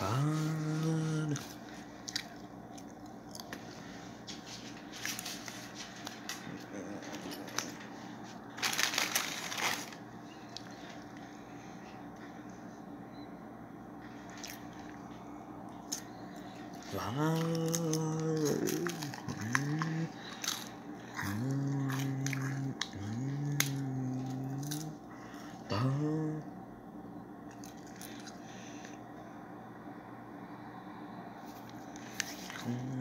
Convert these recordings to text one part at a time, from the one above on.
fun. Fun.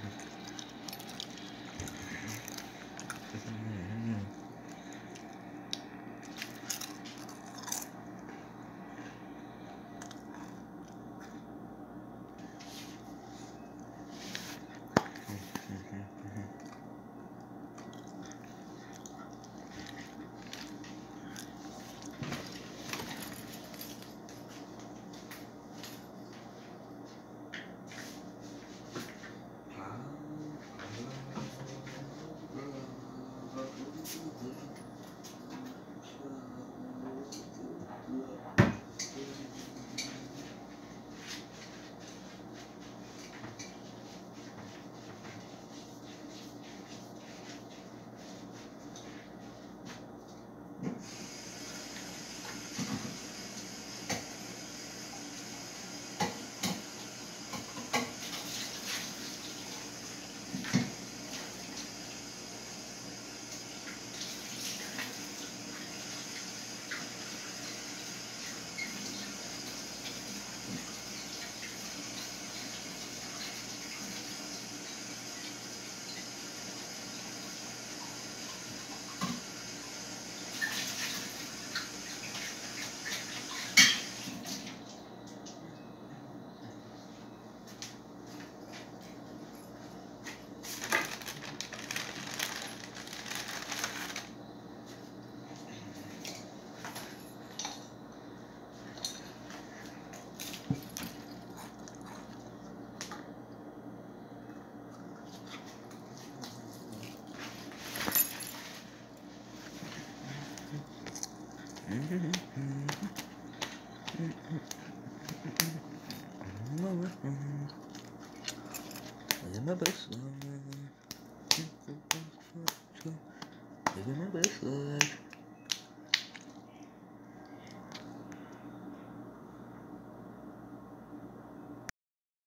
my best life. Living my best life.